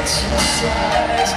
exercise